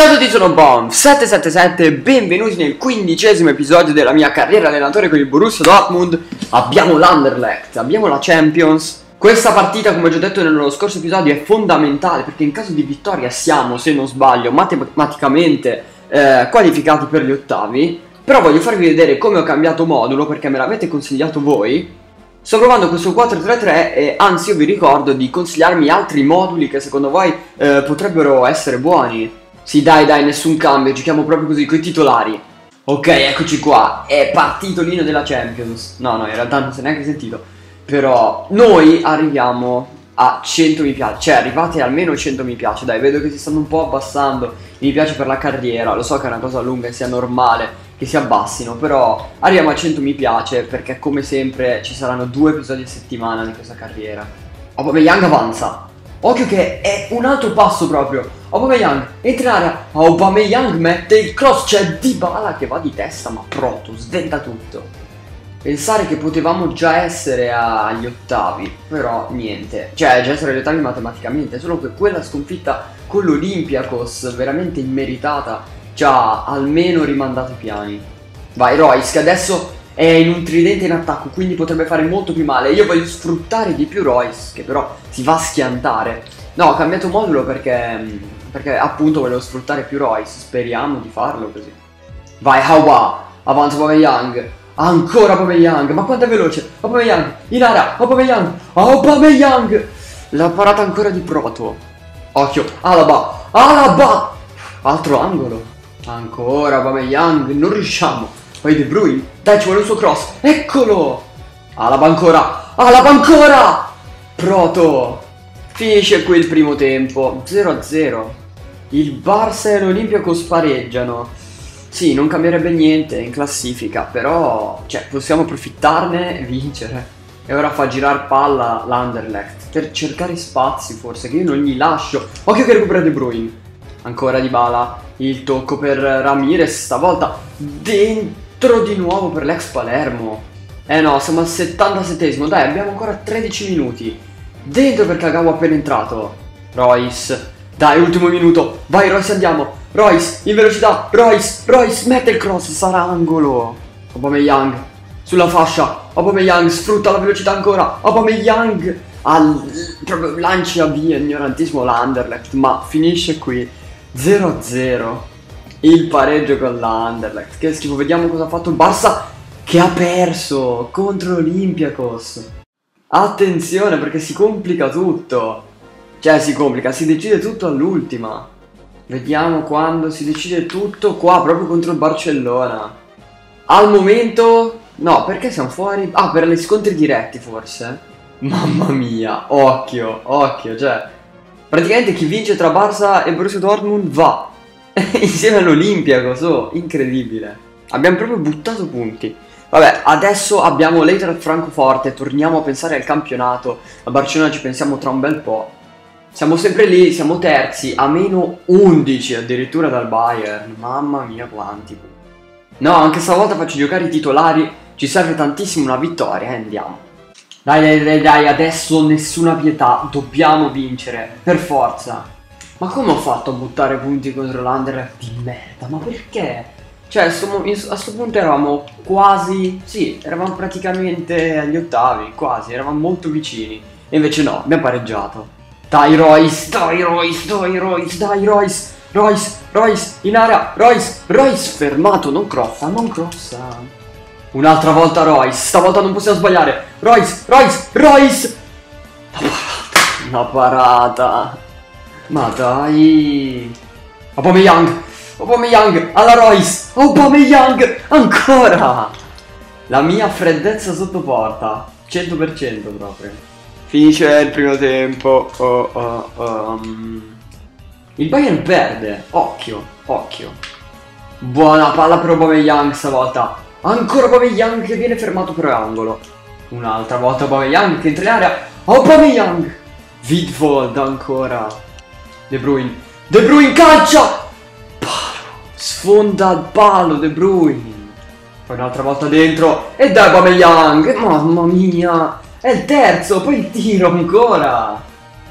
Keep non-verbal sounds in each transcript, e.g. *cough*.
Ciao a tutti, sono Bomb777 benvenuti nel quindicesimo episodio della mia carriera allenatore con il Borussia Dortmund. Abbiamo l'Underlecht, abbiamo la Champions. Questa partita, come ho già detto nello scorso episodio, è fondamentale perché in caso di vittoria siamo, se non sbaglio, matematicamente eh, qualificati per gli ottavi. Però voglio farvi vedere come ho cambiato modulo perché me l'avete consigliato voi. Sto provando questo 4-3-3 e anzi io vi ricordo di consigliarmi altri moduli che secondo voi eh, potrebbero essere buoni. Sì, dai, dai, nessun cambio, giochiamo proprio così, coi titolari. Ok, eccoci qua, è partito l'ino della Champions. No, no, in realtà non si è neanche sentito. Però noi arriviamo a 100 mi piace, cioè arrivate almeno a 100 mi piace, dai, vedo che si stanno un po' abbassando. Mi piace per la carriera, lo so che è una cosa lunga e sia normale che si abbassino, però arriviamo a 100 mi piace perché come sempre ci saranno due episodi a settimana di questa carriera. Aubameyang avanza, Occhio che è un altro passo proprio. Aubameyang entra in area. Aubameyang mette il cross. C'è Dybala che va di testa, ma proto, sventa tutto. Pensare che potevamo già essere agli ottavi, però niente. Cioè, già essere agli ottavi matematicamente, solo che quella sconfitta con l'Olympiakos, veramente immeritata, ci ha almeno rimandato i piani. Vai Royce, che adesso è in un tridente in attacco, quindi potrebbe fare molto più male. Io voglio sfruttare di più Royce, che però si va a schiantare. No, ho cambiato modulo perché, perché appunto volevo sfruttare più Royce. Speriamo di farlo così. Vai, Hawa, avanza Young. Ancora Young, ma quanto è veloce? Young, in area, Young, Young. La parata ancora di Proto. Occhio, Alaba, Alaba. Altro angolo. Ancora Young, non riusciamo. Poi De Bruyne. Dai, ci vuole il suo cross. Eccolo! Alaba ancora. Alaba ancora! Proto. Finisce qui il primo tempo. 0-0. Il Barça e l'Olimpico spareggiano. Sì, non cambierebbe niente in classifica, però cioè, possiamo approfittarne e vincere. E ora fa girare palla l'Underlecht per cercare spazi forse, che io non gli lascio. Occhio che recupera De Bruyne. Ancora di bala. Il tocco per Ramirez, stavolta dentro Dentro di nuovo per l'ex Palermo. Eh no, siamo al 77esimo. Dai, abbiamo ancora 13 minuti. Dentro per Kagawa appena entrato. Royce. Dai, ultimo minuto. Vai, Royce, andiamo. Royce, in velocità. Royce, Royce, mette il cross. Sarà angolo. Aubameyang. Sulla fascia. Aubameyang sfrutta la velocità ancora. Aubameyang. Al, proprio lancia via ignorantissimo l'Underlect. Ma finisce qui. 0-0 il pareggio con l'Anderlecht. Che schifo, vediamo cosa ha fatto il Barça che ha perso contro l'Olympiakos. Attenzione perché si complica tutto. Cioè si complica, si decide tutto all'ultima. Vediamo quando si decide tutto qua proprio contro il Barcellona. Al momento... No, perché siamo fuori? Ah, per gli scontri diretti forse. Mamma mia, occhio, occhio, cioè... Praticamente chi vince tra Barça e Borussia Dortmund va *laughs* insieme all'Olimpiaco, so, incredibile. Abbiamo proprio buttato punti. Vabbè, adesso abbiamo l'Eiter Francoforte, torniamo a pensare al campionato. A Barcellona ci pensiamo tra un bel po'. Siamo sempre lì, siamo terzi, a meno 11 addirittura dal Bayern. Mamma mia quanti. No, anche stavolta faccio giocare i titolari, ci serve tantissimo una vittoria, eh, andiamo. Dai, dai, dai, dai, adesso nessuna pietà, dobbiamo vincere, per forza. Ma come ho fatto a buttare punti contro l'Anderlecht di merda? Ma perché? Cioè, a questo punto eravamo quasi... Sì, eravamo praticamente agli ottavi, quasi, eravamo molto vicini. E invece no, abbiamo pareggiato. Dai Royce, dai Royce, dai Royce, dai Royce, Royce, Royce, in area, Royce, Royce, fermato, non crossa, non crossa. Un'altra volta Royce, stavolta non possiamo sbagliare. Royce, Royce, Royce. La parata, una parata. Ma dai. Aubameyang. Aubameyang alla Royce. Aubameyang ancora. La mia freddezza sotto porta. 100% proprio. Finisce il primo tempo. Oh, oh, oh. Um. Il Bayern perde. Occhio, occhio. Buona palla per Aubameyang stavolta. Ancora Aubameyang che viene fermato per angolo. Un'altra volta Aubameyang che entra in area. Aubameyang. Vidvold ancora. De Bruyne. De Bruyne calcia! Palo. Sfonda il palo De Bruyne. Poi un'altra volta dentro. E dai Bameyang. Mamma mia. È il terzo. Poi il tiro ancora.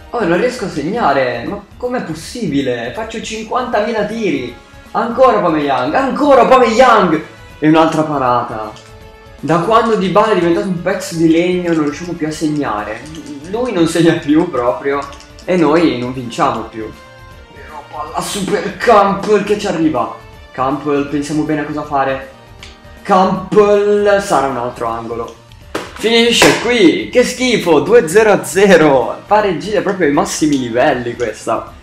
Oh, non riesco a segnare. Ma com'è possibile? Faccio 50.000 tiri. Ancora Young, ancora Young. E un'altra parata. Da quando Di Bale è diventato un pezzo di legno non riusciamo più a segnare. Lui non segna più proprio. E noi non vinciamo più. Però palla super Campbell che ci arriva. Campbell, pensiamo bene a cosa fare. Campbell sarà un altro angolo. Finisce qui, che schifo, 2-0-0, pareggina proprio ai massimi livelli questa.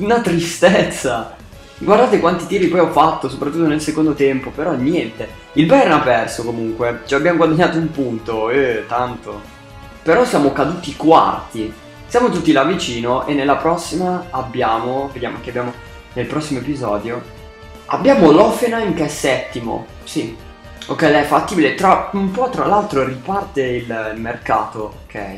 Una tristezza. Guardate quanti tiri poi ho fatto, soprattutto nel secondo tempo, però niente. Il Bayern ha perso comunque, ci abbiamo guadagnato un punto, eh, tanto. Però siamo caduti quarti. Siamo tutti là vicino e nella prossima abbiamo, vediamo che abbiamo nel prossimo episodio, abbiamo l'Offenheim che è settimo, sì, Ok, è fattibile. Tra, un po' tra l'altro riparte il, il mercato. Ok.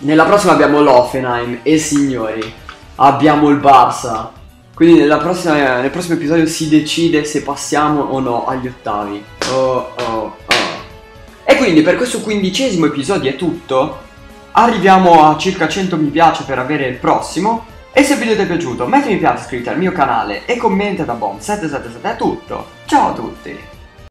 Nella prossima abbiamo l'Offenheim e signori, abbiamo il Barça. Quindi prossima, nel prossimo episodio si decide se passiamo o no agli ottavi. Oh, oh, oh. E quindi per questo quindicesimo episodio è tutto. Arriviamo a circa 100 mi piace per avere il prossimo. E se il video ti è piaciuto metti mi piace, iscriviti al mio canale e commenta da Bomb777 è tutto. Ciao a tutti!